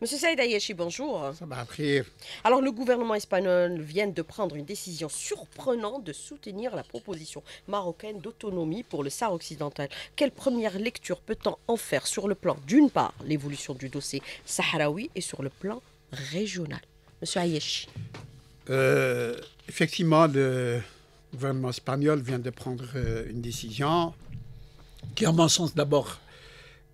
Monsieur Saïd Ayeshi, bonjour. Ça va après. Alors, le gouvernement espagnol vient de prendre une décision surprenante de soutenir la proposition marocaine d'autonomie pour le Sahara occidental. Quelle première lecture peut-on en faire sur le plan, d'une part, l'évolution du dossier sahraoui et sur le plan régional? Monsieur Ayeshi. Euh, effectivement, le gouvernement espagnol vient de prendre euh, une décision qui, à mon sens, d'abord,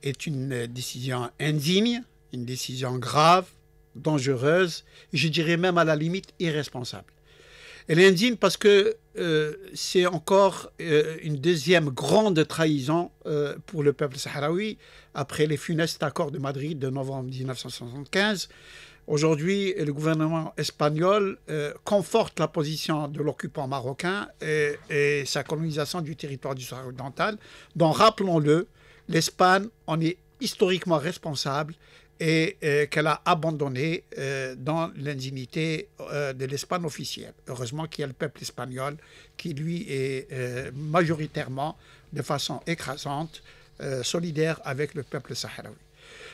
est une décision indigne une décision grave, dangereuse, je dirais même à la limite irresponsable. Elle est indigne parce que euh, c'est encore euh, une deuxième grande trahison euh, pour le peuple sahraoui après les funestes accords de Madrid de novembre 1975. Aujourd'hui, le gouvernement espagnol conforte la position de l'occupant marocain et, sa colonisation du territoire du Sahara occidental, dont, rappelons-le, l'Espagne en est historiquement responsable et euh, qu'elle a abandonné euh, dans l'indignité euh, de l'Espagne officielle. Heureusement qu'il y a le peuple espagnol qui, lui, est majoritairement, de façon écrasante, solidaire avec le peuple sahraoui.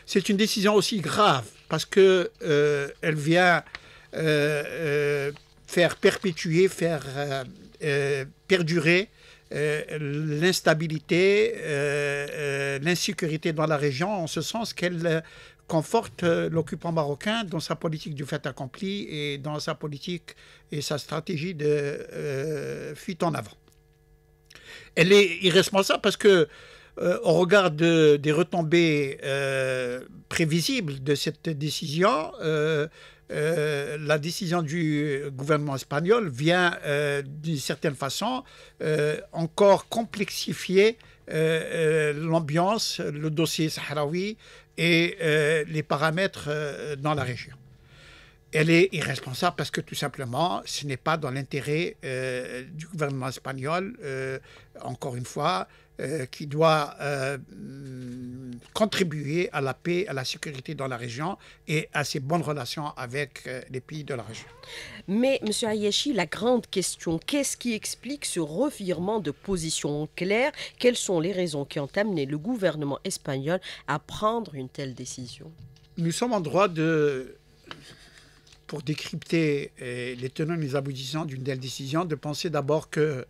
C'est une décision aussi grave parce qu'elle vient faire perpétuer, faire perdurer l'instabilité, l'insécurité dans la région, en ce sens qu'elle conforte euh, l'occupant marocain dans sa politique du fait accompli et dans sa politique et sa stratégie de euh, fuite en avant. Elle est irresponsable parce que, euh, au regard des retombées prévisibles de cette décision, la décision du gouvernement espagnol vient d'une certaine façon encore complexifier l'ambiance, le dossier sahraoui et euh, les paramètres euh, dans la région. Elle est irresponsable parce que tout simplement, ce n'est pas dans l'intérêt euh, du gouvernement espagnol, encore une fois, qui doit contribuer à la paix, à la sécurité dans la région et à ses bonnes relations avec les pays de la région. Mais, M. Ayeshi, la grande question, qu'est-ce qui explique ce revirement de position claire? Quelles sont les raisons qui ont amené le gouvernement espagnol à prendre une telle décision? Nous sommes en droit de pour décrypter les tenants et les aboutissants d'une telle décision, de penser d'abord qu'il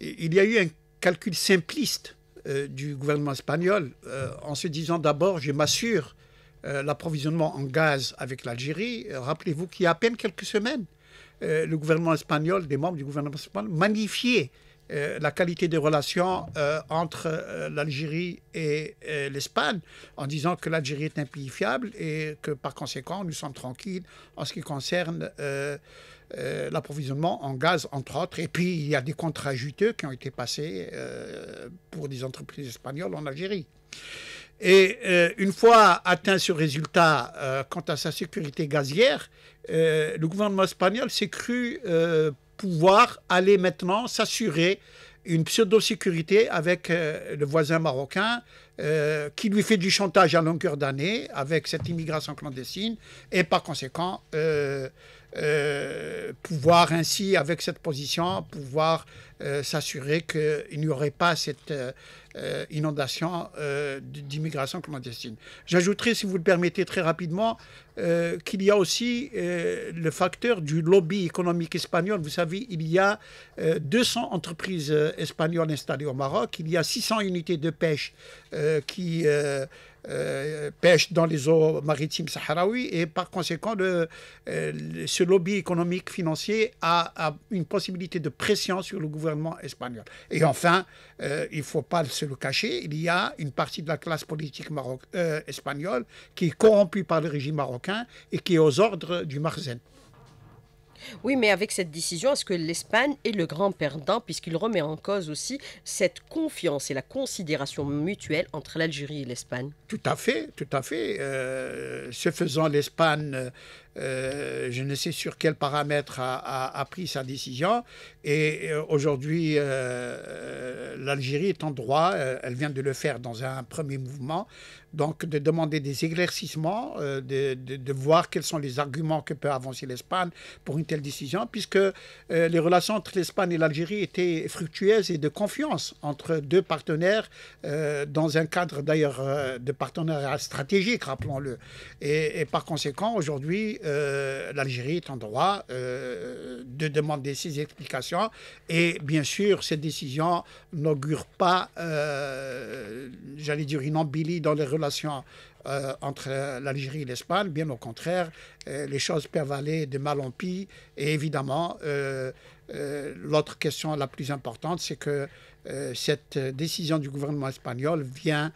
y a eu un calcul simpliste euh, du gouvernement espagnol euh, en se disant d'abord, je m'assure euh, l'approvisionnement en gaz avec l'Algérie. Rappelez-vous qu'il y a à peine quelques semaines, le gouvernement espagnol, des membres du gouvernement espagnol, magnifiaient la qualité des relations entre l'Algérie et l'Espagne en disant que l'Algérie est un pays fiable et que par conséquent nous sommes tranquilles en ce qui concerne l'approvisionnement en gaz entre autres. Et puis il y a des contrats juteux qui ont été passés pour des entreprises espagnoles en Algérie. Et euh, une fois atteint ce résultat euh, quant à sa sécurité gazière, euh, le gouvernement espagnol s'est cru pouvoir aller maintenant s'assurer une pseudo-sécurité avec le voisin marocain qui lui fait du chantage à longueur d'année avec cette immigration clandestine et par conséquent pouvoir ainsi, avec cette position, pouvoir s'assurer qu'il n'y aurait pas cette euh, inondation euh, d'immigration clandestine. J'ajouterai, si vous le permettez très rapidement, euh, qu'il y a aussi le facteur du lobby économique espagnol. Vous savez, il y a 200 entreprises espagnoles installées au Maroc, il y a 600 unités de pêche qui euh, pêche dans les eaux maritimes sahraouis et par conséquent euh, ce lobby économique financier a, une possibilité de pression sur le gouvernement espagnol. Et enfin, euh, il ne faut pas se le cacher, il y a une partie de la classe politique espagnole qui est corrompue par le régime marocain et qui est aux ordres du Marzen. Oui, mais avec cette décision, est-ce que l'Espagne est le grand perdant puisqu'il remet en cause aussi cette confiance et la considération mutuelle entre l'Algérie et l'Espagne? Tout à fait, tout à fait. Euh, ce faisant, l'Espagne euh, je ne sais sur quel paramètre a, pris sa décision. Et aujourd'hui, l'Algérie est en droit, elle vient de le faire dans un premier mouvement, donc de demander des éclaircissements, euh, de, voir quels sont les arguments que peut avancer l'Espagne pour une telle décision, puisque euh, les relations entre l'Espagne et l'Algérie étaient fructueuses et de confiance entre deux partenaires, euh, dans un cadre d'ailleurs de partenariat stratégique, rappelons-le. Et, par conséquent, aujourd'hui, l'Algérie est en droit de demander ces explications. Et bien sûr, cette décision n'augure pas, j'allais dire, une embellie dans les relations euh, entre l'Algérie et l'Espagne. Bien au contraire, euh, les choses peuvent aller de mal en pis. Et évidemment, euh, l'autre question la plus importante, c'est que cette décision du gouvernement espagnol vient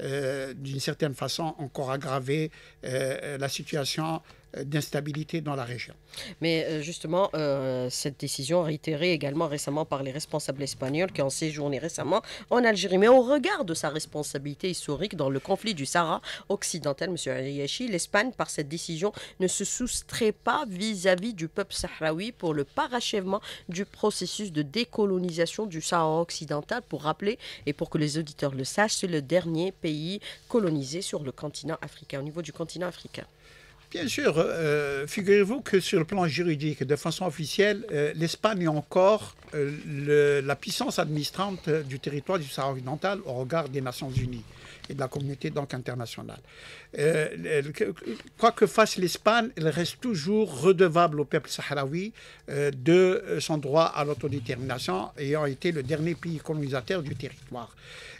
d'une certaine façon encore aggraver la situation d'instabilité dans la région. Mais euh, justement, euh, cette décision réitérée également récemment par les responsables espagnols qui ont séjourné récemment en Algérie. Mais au regard de sa responsabilité historique dans le conflit du Sahara occidental, M. Ayashi, l'Espagne, par cette décision, ne se soustrait pas vis-à-vis du peuple sahraoui pour le parachèvement du processus de décolonisation du Sahara occidental. Pour rappeler et pour que les auditeurs le sachent, c'est le dernier pays colonisé sur le continent africain, au niveau du continent africain. Bien sûr, euh, figurez-vous que sur le plan juridique, de façon officielle, euh, l'Espagne est encore euh, la puissance administrante du territoire du Sahara occidental au regard des Nations Unies et de la communauté internationale. quoi que fasse l'Espagne, elle reste toujours redevable au peuple sahraoui de son droit à l'autodétermination, ayant été le dernier pays colonisateur du territoire.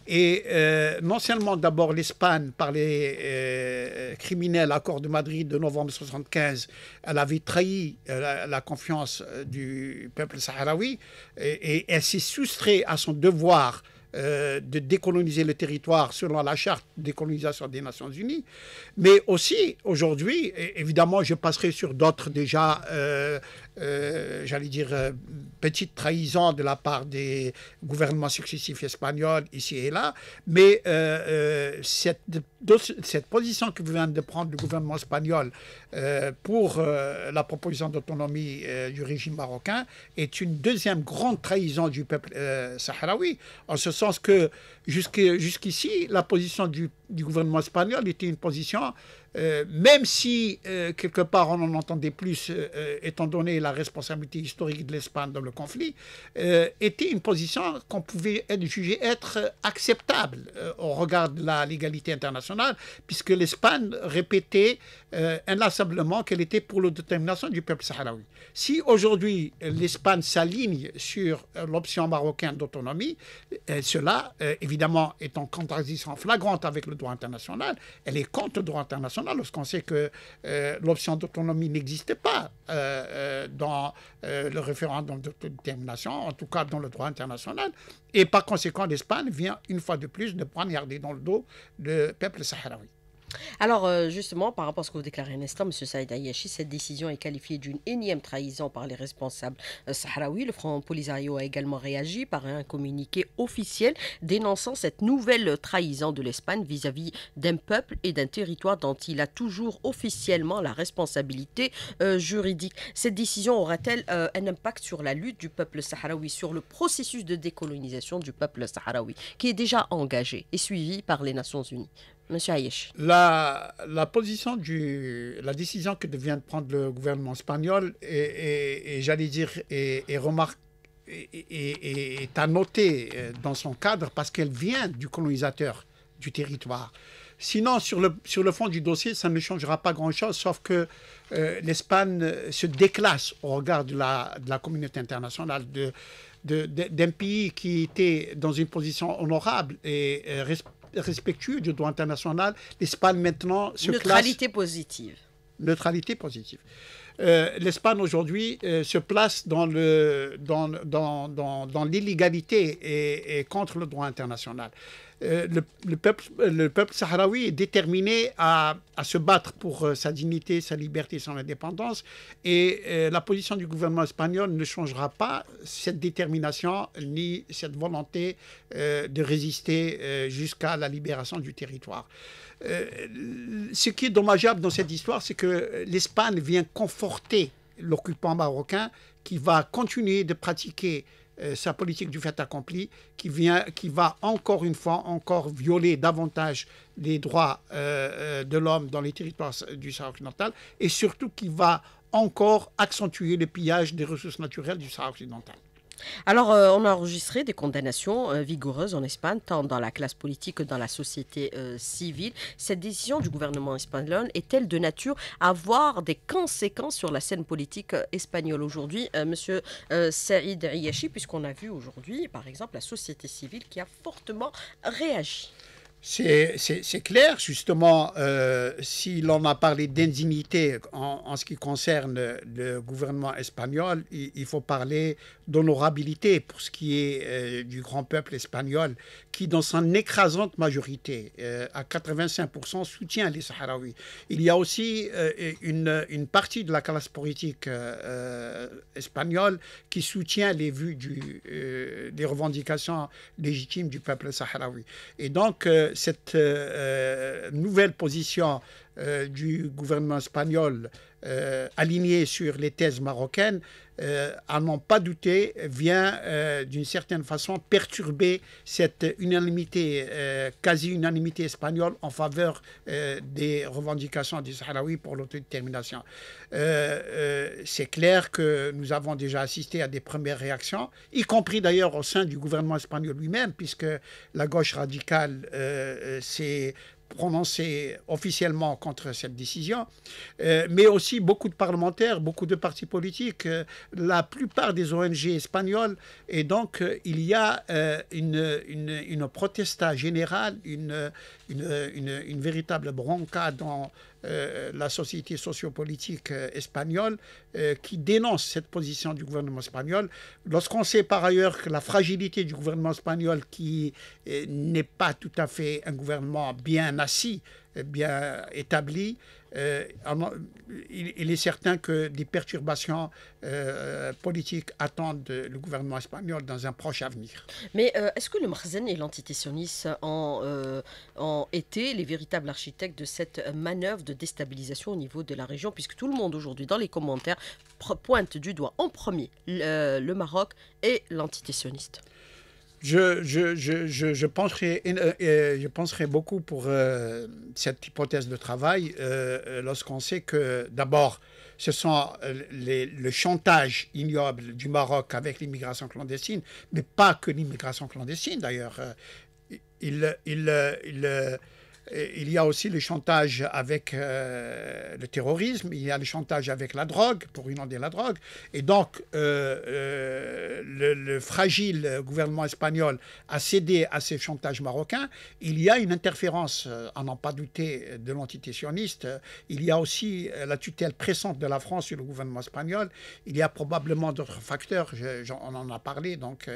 Et euh, non seulement d'abord l'Espagne, par les euh, criminels, accord de Madrid de novembre 1975, elle avait trahi euh, la, confiance du peuple sahraoui et elle s'est soustrait à son devoir de décoloniser le territoire selon la charte de décolonisation des Nations Unies. Mais aussi, aujourd'hui, évidemment, je passerai sur d'autres déjà euh, j'allais dire, euh, petite trahison de la part des gouvernements successifs espagnols ici et là, mais euh, cette, position que vient de prendre le gouvernement espagnol pour la proposition d'autonomie du régime marocain est une deuxième grande trahison du peuple sahraoui, en ce sens que jusqu'ici, la position du, gouvernement espagnol était une position euh, même si euh, quelque part on en entendait plus, euh, étant donné la responsabilité historique de l'Espagne dans le conflit, était une position qu'on pouvait juger être acceptable au regard de la légalité internationale, puisque l'Espagne répétait inlassablement qu'elle était pour l'autodétermination du peuple sahraoui. Si aujourd'hui l'Espagne s'aligne sur l'option marocaine d'autonomie, cela, évidemment, est en contradiction flagrante avec le droit international, elle est contre le droit international lorsqu'on sait que euh, l'option d'autonomie n'existait pas euh, euh, dans le référendum d'autodétermination, en tout cas dans le droit international. Et par conséquent, l'Espagne vient une fois de plus de poignarder dans le dos le peuple sahraoui. Alors, euh, justement, par rapport à ce que vous déclarez un instant, M. Saïd Ayashi, cette décision est qualifiée d'une énième trahison par les responsables euh, sahraouis. Le Front Polisario a également réagi par un communiqué officiel dénonçant cette nouvelle trahison de l'Espagne vis-à-vis d'un peuple et d'un territoire dont il a toujours officiellement la responsabilité euh, juridique. Cette décision aura-t-elle un impact sur la lutte du peuple sahraoui, sur le processus de décolonisation du peuple sahraoui, qui est déjà engagé et suivi par les Nations Unies? Monsieur Ayesh. La, la position du, la décision que vient de prendre le gouvernement espagnol est, j'allais dire, est, est, à noter euh, dans son cadre parce qu'elle vient du colonisateur du territoire. Sinon, sur le, sur le fond du dossier, ça ne changera pas grand-chose, sauf que euh, l'Espagne se déclasse au regard de la, de la communauté internationale, de, d'un pays qui était dans une position honorable et euh, respectueux du droit international, l'Espagne maintenant se Neutralité positive. Neutralité positive. Euh, L'Espagne aujourd'hui euh, se place dans le dans, dans, dans, dans l'illégalité et, et, contre le droit international. Euh, le, peuple, le sahraoui est déterminé à, se battre pour sa dignité, sa liberté, son indépendance. Et la position du gouvernement espagnol ne changera pas cette détermination ni cette volonté de résister jusqu'à la libération du territoire. ce qui est dommageable dans cette histoire, c'est que l'Espagne vient conforter l'occupant marocain qui va continuer de pratiquer euh, sa politique du fait accompli, qui, vient, qui va encore une fois encore violer davantage les droits euh, euh, de l'homme dans les territoires du Sahara occidental, et surtout qui va encore accentuer le pillage des ressources naturelles du Sahara occidental. Alors, euh, on a enregistré des condamnations euh, vigoureuses en Espagne, tant dans la classe politique que dans la société euh, civile. Cette décision du gouvernement espagnol est-elle de nature à avoir des conséquences sur la scène politique espagnole aujourd'hui, Monsieur Saïd Riyachi, puisqu'on a vu aujourd'hui, par exemple, la société civile qui a fortement réagi? C'est clair, justement, si l'on a parlé d'indignité en, ce qui concerne le gouvernement espagnol, il, faut parler d'honorabilité pour ce qui est euh, du grand peuple espagnol, qui, dans son écrasante majorité, euh, à 85%, soutient les Sahraouis. Il y a aussi une, une, partie de la classe politique espagnole qui soutient les vues du, des revendications légitimes du peuple sahraoui. Et donc, cette euh, nouvelle position euh, du gouvernement espagnol euh, alignée sur les thèses marocaines, à n'en pas douter, vient d'une certaine façon perturber cette unanimité, quasi-unanimité espagnole en faveur des revendications des Sahraouis pour l'autodétermination. C'est clair que nous avons déjà assisté à des premières réactions, y compris d'ailleurs au sein du gouvernement espagnol lui-même, puisque la gauche radicale s'est prononcé officiellement contre cette décision, euh, mais aussi beaucoup de parlementaires, beaucoup de partis politiques, euh, la plupart des ONG espagnoles. Et donc, euh, il y a une, une, une, protesta générale, une, une, une véritable bronca dans euh, la société sociopolitique euh, espagnole euh, qui dénonce cette position du gouvernement espagnol. Lorsqu'on sait par ailleurs que la fragilité du gouvernement espagnol, qui n'est pas tout à fait un gouvernement bien assis, bien établi, euh, il, est certain que des perturbations euh, politiques attendent le gouvernement espagnol dans un proche avenir. Mais euh, est-ce que le Marzen et l'entité sioniste ont, ont, été les véritables architectes de cette manœuvre de déstabilisation au niveau de la région, puisque tout le monde aujourd'hui dans les commentaires pointe du doigt en premier le, le Maroc et l'entité sioniste je, je, je, je, penserai, euh, euh, je penserai beaucoup pour euh, cette hypothèse de travail lorsqu'on sait que d'abord, ce sont le chantage ignoble du Maroc avec l'immigration clandestine, mais pas que l'immigration clandestine d'ailleurs. Il, il, il, il y a aussi le chantage avec euh, le terrorisme, il y a le chantage avec la drogue, pour inonder la drogue. Et donc, euh, euh, le, fragile gouvernement espagnol a cédé à ces chantages marocains. Il y a une interférence, à n'en pas douter, de l'entité sioniste. Il y a aussi la tutelle pressante de la France sur le gouvernement espagnol. Il y a probablement d'autres facteurs, on en a parlé. Donc,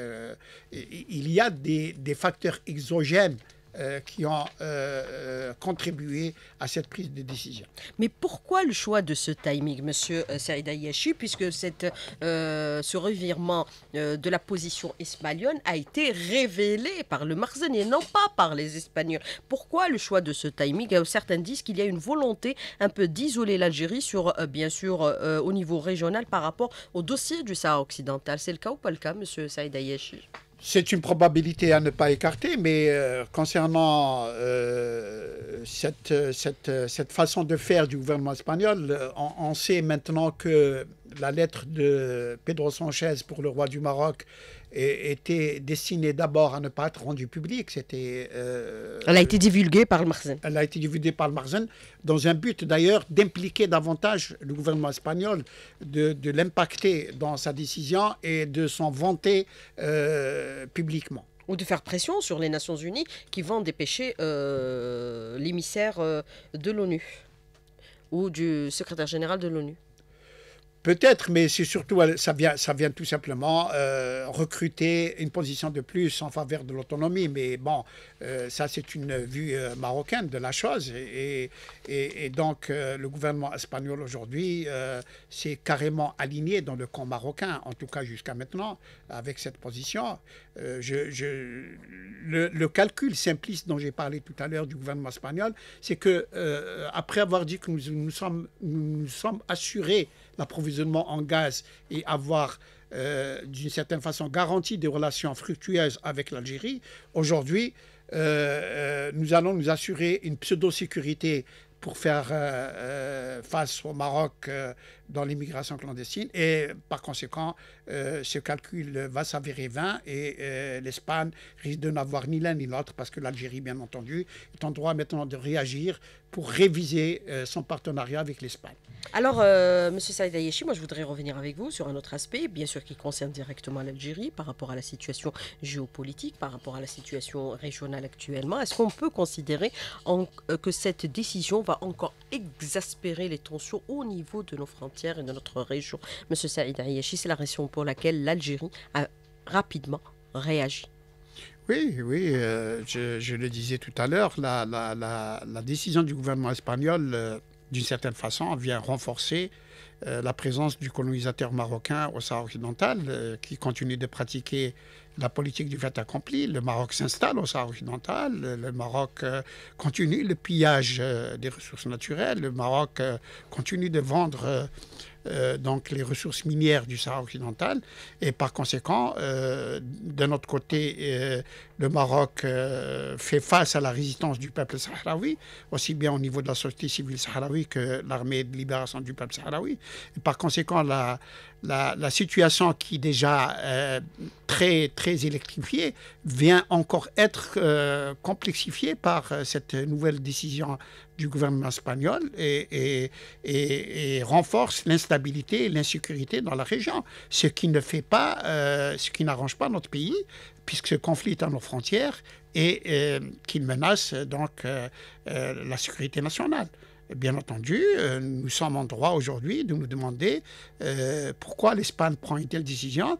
il y a des facteurs exogènes euh, qui ont euh, euh, contribué à cette prise de décision. Mais pourquoi le choix de ce timing, Monsieur Saïd Ayashi, puisque cette, ce revirement de la position espagnole a été révélé par le Marzen et non pas par les Espagnols? Pourquoi le choix de ce timing? Certains disent qu'il y a une volonté un peu d'isoler l'Algérie sur, bien sûr, au niveau régional par rapport au dossier du Sahara occidental. C'est le cas ou pas le cas, Monsieur Saïd Ayashi c'est une probabilité à ne pas écarter, mais euh, concernant euh, cette, cette, cette, façon de faire du gouvernement espagnol, on, on, sait maintenant que la lettre de Pedro Sanchez pour le roi du Maroc était destinée d'abord à ne pas être rendue publique. C'était. Euh, elle a été divulguée par le Marzen. Elle a été divulguée par le Marzen dans un but d'ailleurs d'impliquer davantage le gouvernement espagnol, de, de l'impacter dans sa décision et de s'en vanter euh, publiquement ou de faire pression sur les Nations Unies qui vont dépêcher euh, l'émissaire de l'ONU ou du secrétaire général de l'ONU. Peut-être, mais c'est surtout, ça vient, ça vient tout simplement euh, recruter une position de plus en faveur de l'autonomie. Mais bon, euh, ça c'est une vue euh, marocaine de la chose. Et, donc le gouvernement espagnol aujourd'hui s'est carrément aligné dans le camp marocain, en tout cas jusqu'à maintenant, avec cette position. Le, calcul simpliste dont j'ai parlé tout à l'heure du gouvernement espagnol, c'est que après avoir dit que nous, nous sommes assurés l'approvisionnement en gaz et avoir euh, d'une certaine façon garanti des relations fructueuses avec l'Algérie, aujourd'hui, euh, euh, nous allons nous assurer une pseudo-sécurité pour faire face au Maroc dans l'immigration clandestine. Et par conséquent, ce calcul va s'avérer vain et l'Espagne risque de n'avoir ni l'un ni l'autre parce que l'Algérie, bien entendu, est en droit maintenant de réagir pour réviser son partenariat avec l'Espagne. Alors, euh, Monsieur Saïd Ayeshi, moi je voudrais revenir avec vous sur un autre aspect, bien sûr qui concerne directement l'Algérie par rapport à la situation géopolitique, par rapport à la situation régionale actuellement. Est-ce qu'on peut considérer euh, que cette décision va encore exaspérer les tensions au niveau de nos frontières et de notre région Monsieur Saïd Ayeshi, c'est la raison pour laquelle l'Algérie a rapidement réagi. Oui, oui, euh, je, le disais tout à l'heure, la, décision du gouvernement espagnol euh, d'une certaine façon, vient renforcer euh, la présence du colonisateur marocain au Sahara occidental, qui continue de pratiquer la politique du fait accompli. Le Maroc s'installe au Sahara occidental, le Maroc continue le pillage des ressources naturelles, le Maroc continue de vendre euh, donc les ressources minières du Sahara occidental. Et par conséquent, euh, de notre côté, euh, le Maroc fait face à la résistance du peuple sahraoui, aussi bien au niveau de la société civile sahraoui que l'armée de libération du peuple sahraoui. Et par conséquent, la, situation qui est déjà très, très électrifiée vient encore être complexifiée par cette nouvelle décision du gouvernement espagnol et, et, renforce l'instabilité et l'insécurité dans la région, ce qui ne fait pas, euh, ce qui n'arrange pas notre pays, puisque ce conflit est à nos frontières et euh, qui menace donc euh, la sécurité nationale. Bien entendu, nous sommes en droit aujourd'hui de nous demander pourquoi l'Espagne prend une telle décision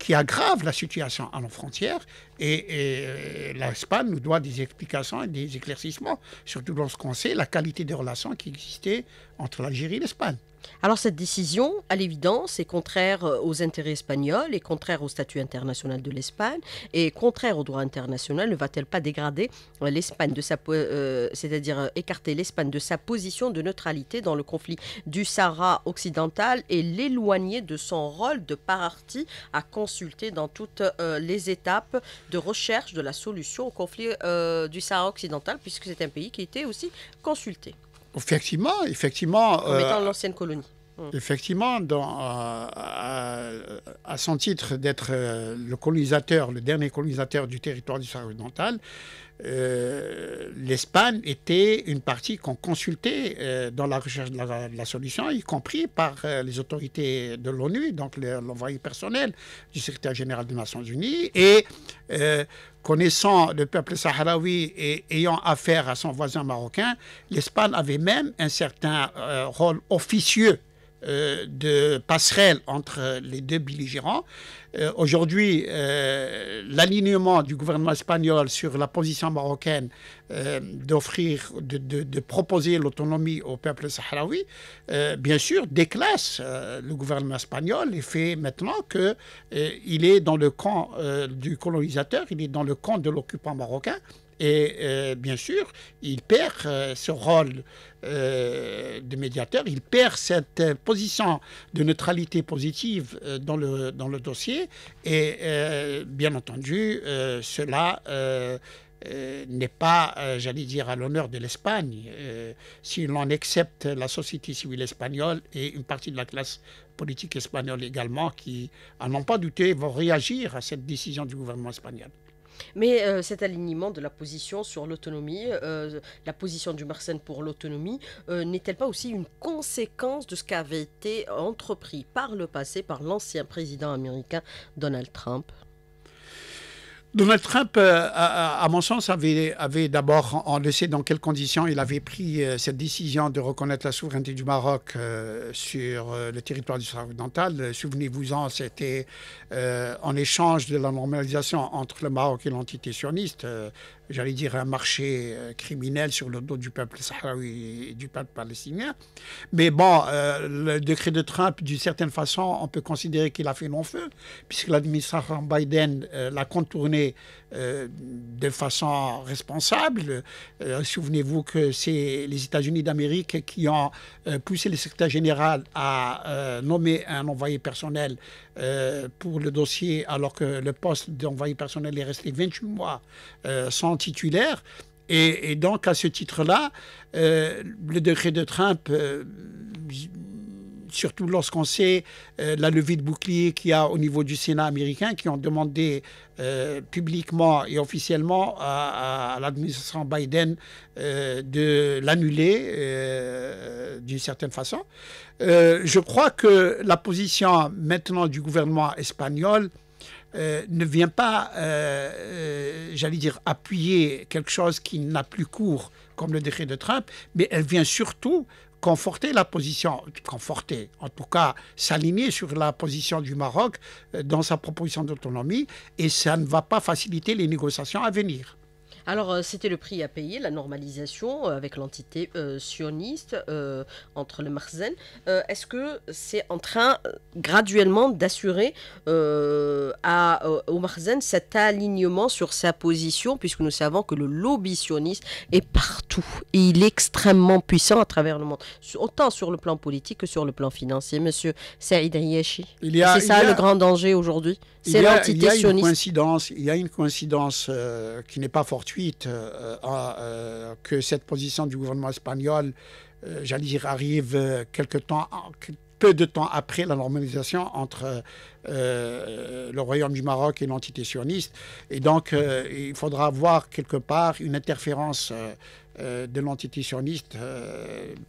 qui aggrave la situation à nos frontières et, et l'Espagne nous doit des explications et des éclaircissements, surtout lorsqu'on sait la qualité des relations qui existaient entre l'Algérie et l'Espagne. Alors cette décision, à l'évidence, est contraire euh, aux intérêts espagnols, est contraire au statut international de l'Espagne, et contraire au droit international. Ne va-t-elle pas dégrader euh, l'Espagne euh, c'est-à-dire écarter l'Espagne de sa position de neutralité dans le conflit du Sahara occidental et l'éloigner de son rôle de partie à consulter dans toutes les étapes de recherche de la solution au conflit du Sahara occidental, puisque c'est un pays qui était aussi consulté? Effectivement, effectivement. En mettant euh, l'ancienne colonie. Hum. Effectivement, euh, à, son titre d'être euh, le colonisateur, le dernier colonisateur du territoire du Sahara occidental, euh, l'Espagne était une partie qu'on consultait dans la recherche de la, solution, y compris par les autorités de l'ONU, donc l'envoyé personnel du secrétaire général des Nations Unies, et connaissant le peuple sahraoui et ayant affaire à son voisin marocain, l'Espagne avait même un certain rôle officieux de passerelle entre les deux belligérants. Euh, aujourd'hui, euh, l'alignement du gouvernement espagnol sur la position marocaine euh, d'offrir, de, proposer l'autonomie au peuple sahraoui, bien sûr, déclasse le gouvernement espagnol et fait maintenant qu'il est dans le camp du colonisateur, il est dans le camp de l'occupant marocain. Et euh, bien sûr, il perd euh, ce rôle euh, de médiateur, il perd cette position de neutralité positive dans, le, dans le dossier. Et bien entendu, cela n'est pas, j'allais dire, à l'honneur de l'Espagne. si l'on accepte la société civile espagnole et une partie de la classe politique espagnole également, qui, à n'en pas douter, vont réagir à cette décision du gouvernement espagnol. Mais euh, cet alignement de la position sur l'autonomie, euh, la position du Mersenne pour l'autonomie, euh, n'est-elle pas aussi une conséquence de ce qui avait été entrepris par le passé par l'ancien président américain Donald Trump? Donald Trump, euh, à, mon sens, avait, d'abord, on le dans quelles conditions il avait pris euh, cette décision de reconnaître la souveraineté du Maroc euh, sur le territoire du Sahara occidental. Souvenez-vous-en, c'était en échange de la normalisation entre le Maroc et l'entité sioniste j'allais dire, un marché criminel sur le dos du peuple sahraoui et du peuple palestinien. Mais bon, le décret de Trump, d'une certaine façon, on peut considérer qu'il a fait long feu, puisque l'administration Biden l'a contourné euh, de façon responsable. Euh, souvenez-vous que c'est les États-Unis d'Amérique qui ont euh, poussé le secrétaire général à nommer un envoyé personnel pour le dossier, alors que le poste d'envoyé personnel est resté 28 mois sans titulaire. Et, donc, à ce titre-là, le décret de Trump surtout lorsqu'on sait euh, la levée de bouclier qu'il y a au niveau du Sénat américain, qui ont demandé euh, publiquement et officiellement à, l'administration Biden euh, de l'annuler d'une certaine façon. je crois que la position maintenant du gouvernement espagnol ne vient pas, j'allais dire, appuyer quelque chose qui n'a plus cours comme le décret de Trump, mais elle vient surtout conforter la position, conforter, en tout cas s'aligner sur la position du Maroc euh, dans sa proposition d'autonomie, et ça ne va pas faciliter les négociations à venir. Alors, euh, c'était le prix à payer, la normalisation euh, avec l'entité euh, sioniste entre le Marzen. Est-ce que c'est en train graduellement d'assurer au Marzen cet alignement sur sa position, puisque nous savons que le lobby sioniste est partout et il est extrêmement puissant à travers le monde, autant sur le plan politique que sur le plan financier. Monsieur Saïd Ayashi, c'est ça le grand danger aujourd'hui C'est l'entité sioniste. Coïncidence, il y a une coïncidence qui n'est pas fortuite euh, euh, que cette position du gouvernement espagnol, euh, j'allais arrive quelque temps, peu de temps après la normalisation entre le Royaume du Maroc et l'entité sioniste. Et donc, il faudra avoir quelque part une interférence de l'entité sioniste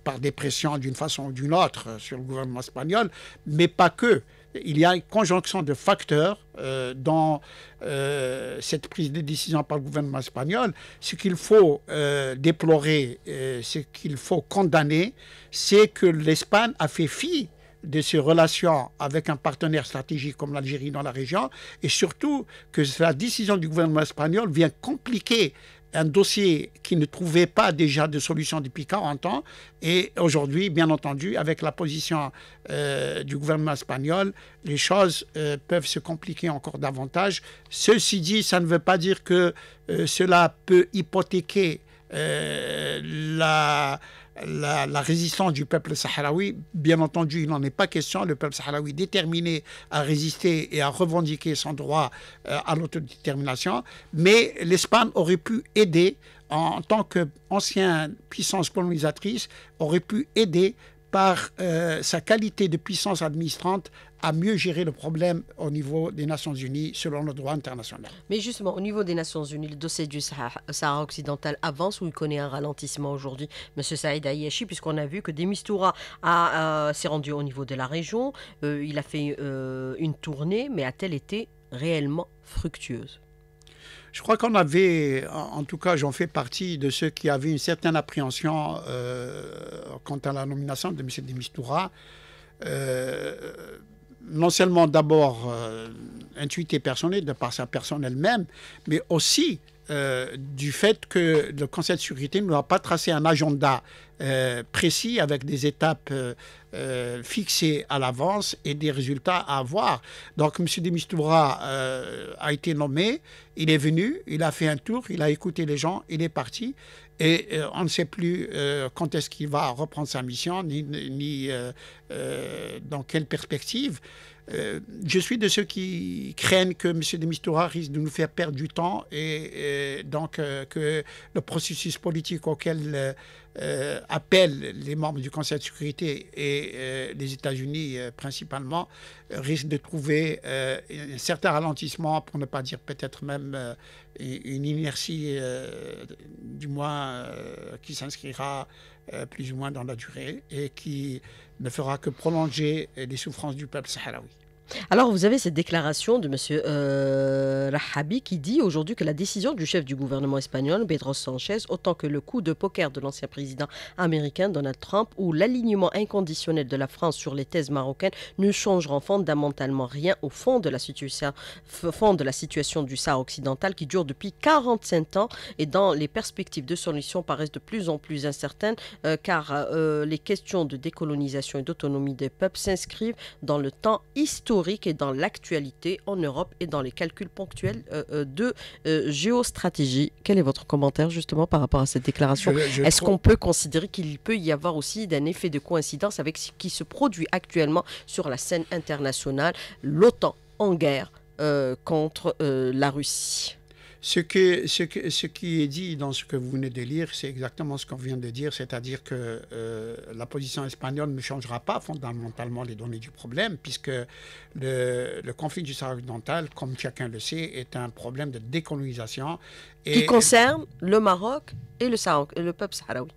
par des pressions d'une façon ou d'une autre sur le gouvernement espagnol, mais pas que il y a une conjonction de facteurs euh, dans euh, cette prise de décision par le gouvernement espagnol. Ce qu'il faut euh, déplorer, ce qu'il faut condamner, c'est que l'Espagne a fait fi de ses relations avec un partenaire stratégique comme l'Algérie dans la région, et surtout que la décision du gouvernement espagnol vient compliquer un dossier qui ne trouvait pas déjà de solution depuis 40 ans. Et aujourd'hui, bien entendu, avec la position euh, du gouvernement espagnol, les choses euh, peuvent se compliquer encore davantage. Ceci dit, ça ne veut pas dire que euh, cela peut hypothéquer la la, résistance du peuple sahraoui, bien entendu, il n'en est pas question. Le peuple sahraoui déterminé à résister et à revendiquer son droit euh, à l'autodétermination. Mais l'Espagne aurait pu aider, en, tant qu'ancienne puissance colonisatrice, aurait pu aider par euh, sa qualité de puissance administrante à mieux gérer le problème au niveau des Nations Unies selon le droit international. Mais justement, au niveau des Nations Unies, le dossier du Sahara, occidental avance ou il connaît un ralentissement aujourd'hui? Monsieur Saïd Ayashi, puisqu'on a vu que Demistoura euh, s'est rendu au niveau de la région, euh, il a fait une tournée, mais a-t-elle été réellement fructueuse? Je crois qu'on avait, en tout cas j'en fais partie de ceux qui avaient une certaine appréhension euh, quant à la nomination de M. Demistoura. Euh, non seulement d'abord euh, intuité personnel, de par sa personne elle-même, mais aussi euh, du fait que le Conseil de sécurité ne doit pas tracer un agenda euh, précis avec des étapes fixées à l'avance et des résultats à avoir. Donc M. Demistoura a été nommé, il est venu, il a fait un tour, il a écouté les gens, il est parti. Et on ne sait plus quand est-ce qu'il va reprendre sa mission, ni, ni dans quelle perspective. Euh, je suis de ceux qui craignent que M. de Mistura risque de nous faire perdre du temps et, donc euh, que le processus politique auquel euh, appellent les membres du Conseil de sécurité et les États-Unis principalement risque de trouver un certain ralentissement, pour ne pas dire peut-être même une inertie, du moins qui s'inscrira plus ou moins dans la durée et qui ne fera que prolonger les souffrances du peuple sahraoui. Alors, vous avez cette déclaration de M. Euh, Rahabi qui dit aujourd'hui que la décision du chef du gouvernement espagnol, Pedro Sanchez, autant que le coup de poker de l'ancien président américain Donald Trump ou l'alignement inconditionnel de la France sur les thèses marocaines ne changeront fondamentalement rien au fond de la situation, de la situation du Sahara occidental qui dure depuis 45 ans et dans les perspectives de solution paraissent de plus en plus incertaines euh, car euh, les questions de décolonisation et d'autonomie des peuples s'inscrivent dans le temps historique et dans l'actualité en Europe et dans les calculs ponctuels euh, de géostratégie. Quel est votre commentaire justement par rapport à cette déclaration? Est-ce qu'on peut considérer qu'il peut y avoir aussi un effet de coïncidence avec ce qui se produit actuellement sur la scène internationale, l'OTAN en guerre contre la Russie? Ce, que, ce, que, ce qui est dit dans ce que vous venez de lire, c'est exactement ce qu'on vient de dire, c'est-à-dire que euh, la position espagnole ne changera pas fondamentalement les données du problème, puisque le, le conflit du Sahara occidental, comme chacun le sait, est un problème de décolonisation. Et, qui concerne le Maroc et le, Sahara, le peuple sahraoui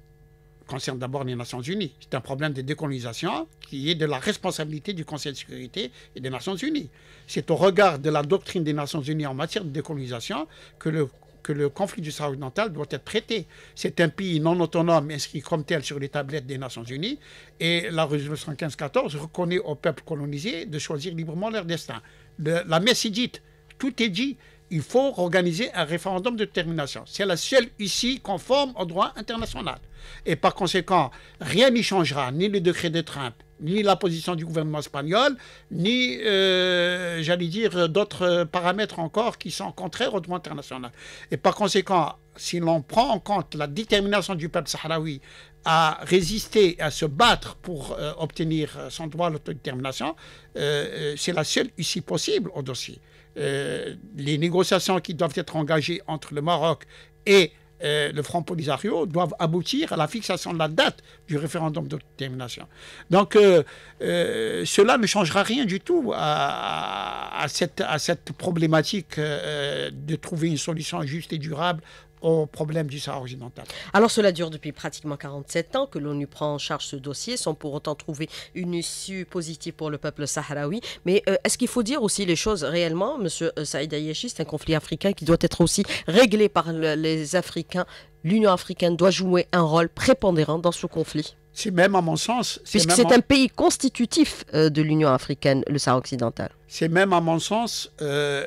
concerne d'abord les Nations Unies. C'est un problème de décolonisation qui est de la responsabilité du Conseil de sécurité et des Nations Unies. C'est au regard de la doctrine des Nations Unies en matière de décolonisation que le, que le conflit du Sahara occidental doit être traité. C'est un pays non autonome inscrit comme tel sur les tablettes des Nations Unies et la résolution 1514 reconnaît aux peuples colonisés de choisir librement leur destin. la messe est dite, tout est dit il faut organiser un référendum de détermination. C'est la seule issue conforme au droit international. Et par conséquent, rien n'y changera, ni le décret de Trump, ni la position du gouvernement espagnol, ni, euh, j'allais dire, d'autres paramètres encore qui sont contraires au droit international. Et par conséquent, si l'on prend en compte la détermination du peuple sahraoui à résister, à se battre pour euh, obtenir son droit à l'autodétermination, euh, c'est la seule issue possible au dossier. Les négociations qui doivent être engagées entre le Maroc et euh, le Front Polisario doivent aboutir à la fixation de la date du référendum de détermination. Donc, euh, euh, cela ne changera rien du tout à cette, problématique de trouver une solution juste et durable au problème du Sahara occidental. Alors cela dure depuis pratiquement 47 ans que l'ONU prend en charge ce dossier sans pour autant trouver une issue positive pour le peuple sahraoui. Mais euh, est-ce qu'il faut dire aussi les choses réellement, Monsieur euh, Saïd Ayeshi, c'est un conflit africain qui doit être aussi réglé par les Africains. L'Union africaine doit jouer un rôle prépondérant dans ce conflit. C'est même à mon sens. Puisque c'est un pays constitutif euh, de l'Union africaine, le Sahara occidental. C'est même à mon sens euh,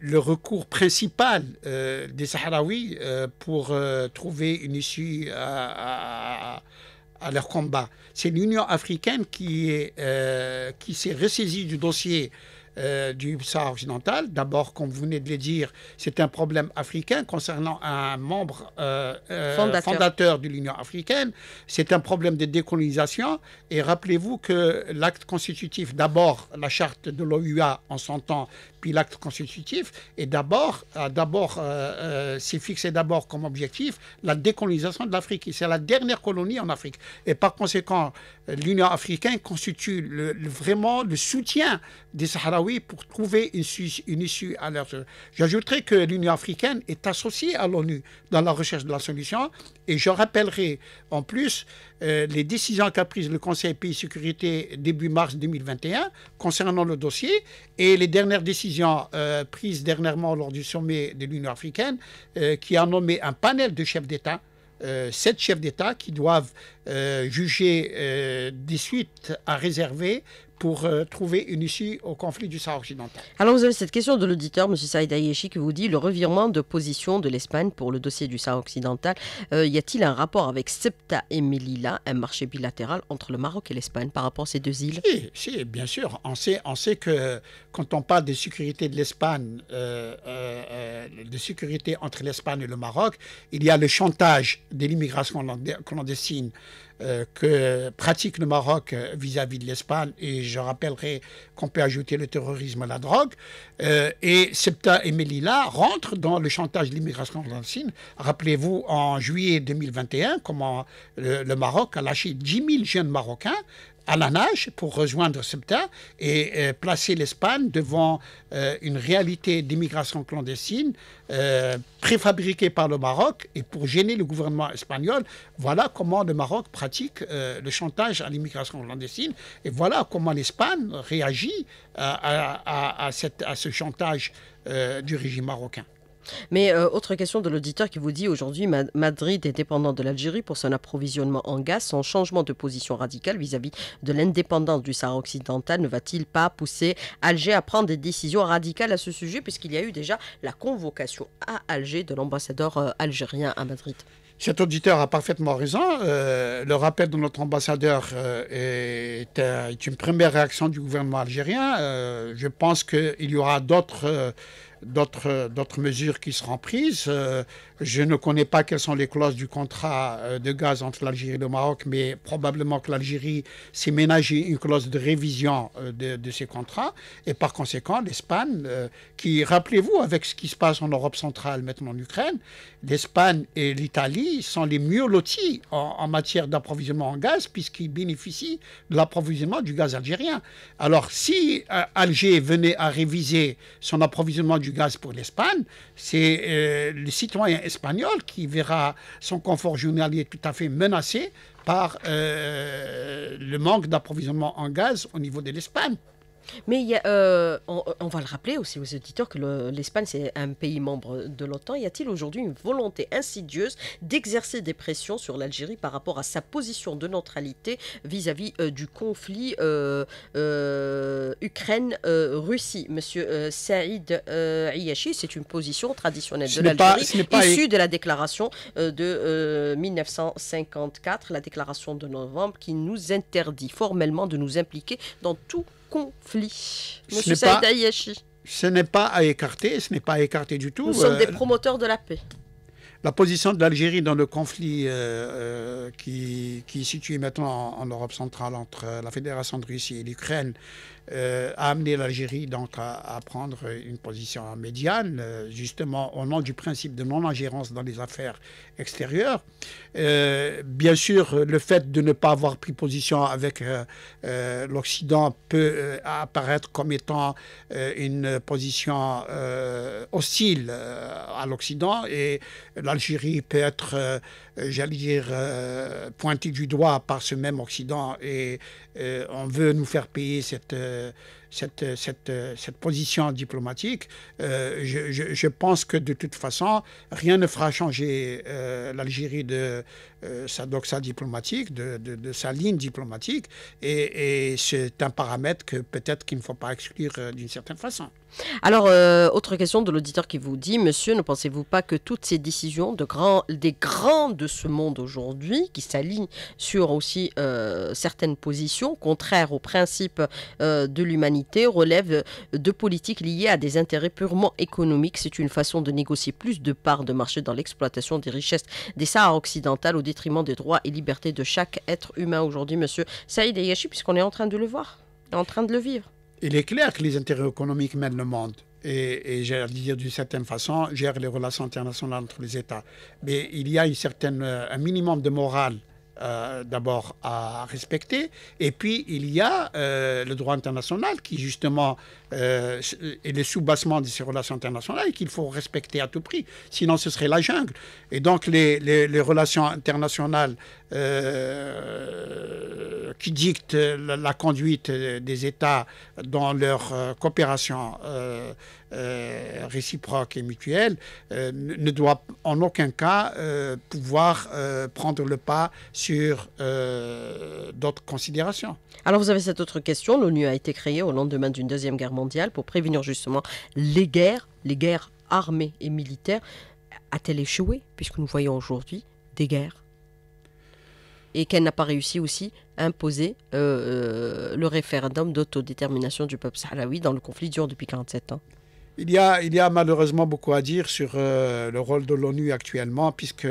le, recours principal euh, des Sahraouis pour trouver une issue à, leur combat. C'est l'Union africaine qui, qui s'est ressaisie du dossier euh, du Sahara occidental. D'abord, comme vous venez de le dire, c'est un problème africain concernant un membre euh, euh, fondateur. de l'Union africaine. C'est un problème de décolonisation. Et rappelez-vous que l'acte constitutif, d'abord la charte de l'OUA en son temps, puis l'acte constitutif, est d'abord, d'abord, c'est fixé d'abord comme objectif la décolonisation de l'Afrique. C'est la dernière colonie en Afrique. Et par conséquent, l'Union africaine constitue vraiment le soutien des Sahraouis pour trouver une, issue à leur... J'ajouterai que l'Union africaine est associée à l'ONU dans la recherche de la solution et je rappellerai en plus euh, les décisions qu'a prises le Conseil pays sécurité début mars 2021 concernant le dossier et les dernières décisions euh, prises dernièrement lors du sommet de l'Union africaine euh, qui a nommé un panel de chefs d'État sept chefs d'État qui doivent juger des suites à réserver pour euh, trouver une issue au conflit du Sahara occidental. Alors vous avez cette question de l'auditeur, M. Saïd Ayeshi, qui vous dit le revirement de position de l'Espagne pour le dossier du Sahara occidental. Euh, y a-t-il un rapport avec Septa et Melilla, un marché bilatéral entre le Maroc et l'Espagne par rapport à ces deux îles? Si, si, bien sûr. On sait, on sait que quand on parle de sécurité de l'Espagne, euh, de sécurité entre l'Espagne et le Maroc, il y a le chantage de l'immigration clandestine que pratique le Maroc euh, vis-à-vis de l'Espagne, et je rappellerai qu'on peut ajouter le terrorisme à la drogue, euh, et Septa et Melilla rentrent dans le chantage de l'immigration clandestine. Rappelez-vous, en juillet 2021, comment le, Maroc a lâché 10 000 jeunes Marocains à la nage pour rejoindre Ceuta et euh, placer l'Espagne devant euh, une réalité d'immigration clandestine euh, préfabriquée par le Maroc et pour gêner le gouvernement espagnol. Voilà comment le Maroc pratique le chantage à l'immigration clandestine et voilà comment l'Espagne réagit à, ce chantage du régime marocain. Mais euh, autre question de l'auditeur qui vous dit aujourd'hui Madrid est dépendant de l'Algérie pour son approvisionnement en gaz. Son changement de position radicale vis-à-vis de l'indépendance du Sahara occidental ne va-t-il pas pousser Alger à prendre des décisions radicales à ce sujet puisqu'il y a eu déjà la convocation à Alger de l'ambassadeur euh, algérien à Madrid? Cet auditeur a parfaitement raison. Euh, le rappel de notre ambassadeur est, une première réaction du gouvernement algérien. je pense qu'il y aura d'autres d'autres mesures qui seront prises. Euh, je ne connais pas quelles sont les clauses du contrat euh, de gaz entre l'Algérie et le Maroc, mais probablement que l'Algérie s'est ménagé une clause de révision euh, de, ces contrats. Et par conséquent, l'Espagne, qui, rappelez-vous, avec ce qui se passe en Europe centrale, maintenant en Ukraine, l'Espagne et l'Italie sont les mieux lotis en, matière d'approvisionnement en gaz, puisqu'ils bénéficient de l'approvisionnement du gaz algérien. Alors, si Alger venait à réviser son approvisionnement du gaz pour l'Espagne, c'est euh, le citoyen qui verra son confort journalier tout à fait menacé par euh, le manque d'approvisionnement en gaz au niveau de l'Espagne. Mais y a, euh, on, va le rappeler aussi aux auditeurs que l'Espagne, c'est un pays membre de l'OTAN. Y a-t-il aujourd'hui une volonté insidieuse d'exercer des pressions sur l'Algérie par rapport à sa position de neutralité vis-à-vis euh, du conflit euh, Ukraine-Russie? Monsieur Saïd Ayashi, c'est une position traditionnelle de l'Algérie, issue de la déclaration de 1954, la déclaration de novembre, qui nous interdit formellement de nous impliquer dans tout conflit. Monsieur Saïd Ayashi. Ce n'est pas à écarter, ce n'est pas à écarter du tout. Nous sommes des euh, promoteurs de la paix. La position de l'Algérie dans le conflit euh, euh, qui, qui, est situé maintenant en, Europe centrale entre la Fédération de Russie et l'Ukraine euh, a amené l'Algérie donc à, prendre une position médiane, euh, justement au nom du principe de non-ingérence dans les affaires extérieures. Euh, bien sûr, le fait de ne pas avoir pris position avec l'Occident peut apparaître comme étant une position hostile à l'Occident et l'Algérie peut être, j'allais dire, pointée du doigt par ce même Occident et on veut nous faire payer cette cette, cette, cette, position diplomatique, euh, je, je, pense que de toute façon, rien ne fera changer euh, l'Algérie de euh, sa doxa diplomatique, de, de, sa ligne diplomatique, et c'est un paramètre que peut-être qu'il ne faut pas exclure d'une certaine façon. Alors, autre question de l'auditeur qui vous dit, monsieur, ne pensez-vous pas que toutes ces décisions des grands de ce monde aujourd'hui, qui s'alignent sur aussi certaines positions contraires aux principes de l'humanité relève de politiques liées à des intérêts purement économiques? C'est une façon de négocier plus de parts de marché dans l'exploitation des richesses des Sahara occidentales au détriment des droits et libertés de chaque être humain aujourd'hui, monsieur Saïd Ayashi, puisqu'on est en train de le voir, en train de le vivre. Il est clair que les intérêts économiques mènent le monde et, et dire d'une certaine façon, gère les relations internationales entre les États. Mais il y a une certaine, un minimum de morale euh, d'abord à respecter. Et puis, il y a euh, le droit international qui, justement, euh, est le soubassement de ces relations internationales et qu'il faut respecter à tout prix. Sinon, ce serait la jungle. Et donc, les, relations internationales qui dictent la, conduite des États dans leur coopération réciproque et mutuelle ne doit en aucun cas pouvoir prendre le pas sur d'autres considérations. Alors vous avez cette autre question. L'ONU a été créée au lendemain d'une deuxième guerre mondiale pour prévenir justement les guerres, les guerres armées et militaires. A-t-elle échoué puisque nous voyons aujourd'hui des guerres et qu'elle n'a pas réussi aussi à imposer euh, euh, le référendum d'autodétermination du peuple sahraoui dans le conflit dur depuis 47 ans. Il y, a, malheureusement beaucoup à dire sur euh, le rôle de l'ONU actuellement, puisque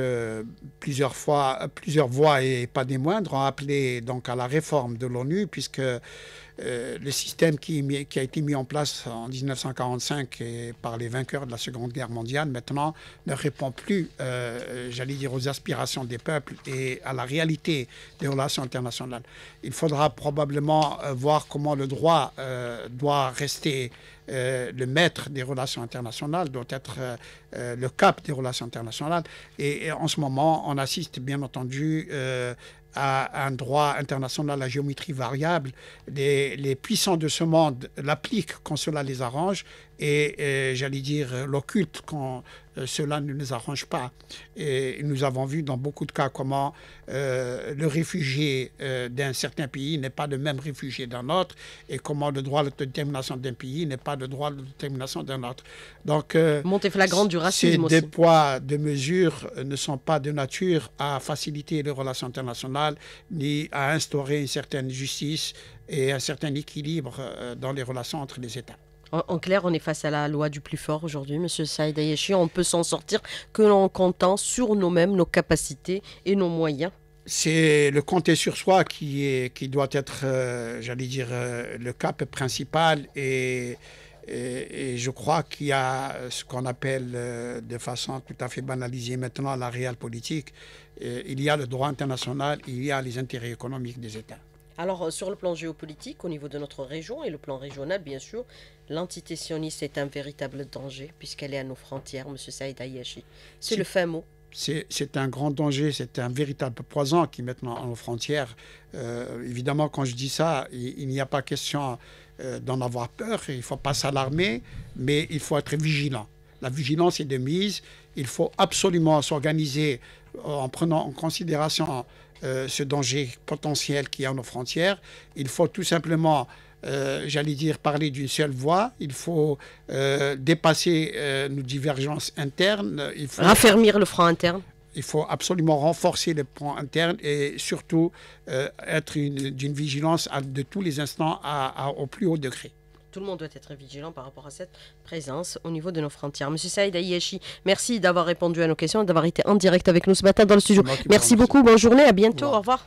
plusieurs fois, plusieurs voix et pas des moindres ont appelé donc à la réforme de l'ONU, puisque euh, le système qui, a été mis en place en 1945 et par les vainqueurs de la Seconde Guerre mondiale, maintenant, ne répond plus, euh, j'allais dire, aux aspirations des peuples et à la réalité des relations internationales. Il faudra probablement voir comment le droit doit rester le maître des relations internationales, doit être le cap des relations internationales. Et, et, en ce moment, on assiste bien entendu à un droit international à géométrie variable. Les, les puissants de ce monde l'appliquent quand cela les arrange et, j'allais dire l'occulte quand euh, cela ne nous arrange pas. Et nous avons vu dans beaucoup de cas comment euh, le réfugié euh, d'un certain pays n'est pas le même réfugié d'un autre et comment le droit de détermination d'un pays n'est pas le droit de détermination d'un autre. Donc, Montée flagrante du racisme ces poids de mesures ne sont pas de nature à faciliter les relations internationales ni à instaurer une certaine justice et un certain équilibre dans les relations entre les États. En, clair, on est face à la loi du plus fort aujourd'hui, Monsieur Saïd Ayeshi. On peut s'en sortir que l'on comptant sur nous-mêmes, nos capacités et nos moyens. C'est le compter sur soi qui, est, qui doit être, euh, j'allais dire, euh, le cap principal. Et, et, je crois qu'il y a ce qu'on appelle euh, de façon tout à fait banalisée maintenant la réelle politique. il y a le droit international, il y a les intérêts économiques des États. Alors, euh, sur le plan géopolitique, au niveau de notre région et le plan régional, bien sûr, l'entité sioniste est un véritable danger puisqu'elle est à nos frontières, M. Saïd Ayashi. C'est le fin mot. C'est un grand danger, c'est un véritable poison qui est maintenant à nos frontières. Euh, évidemment, quand je dis ça, il, n'y a pas question euh, d'en avoir peur, il ne faut pas s'alarmer, mais il faut être vigilant. La vigilance est de mise, il faut absolument s'organiser en prenant en considération euh, ce danger potentiel qui est à nos frontières. Il faut tout simplement, euh, j'allais dire, parler d'une seule voix. Il faut euh, dépasser nos divergences internes. Il faut raffermir le front interne. Il faut absolument renforcer le front interne et surtout être d'une vigilance de tous les instants au plus haut degré tout le monde doit être vigilant par rapport à cette présence au niveau de nos frontières. Monsieur Saïd Ayeshi, merci d'avoir répondu à nos questions, d'avoir été en direct avec nous ce matin dans le studio. Merci beaucoup, bonne journée, à bientôt, Au revoir.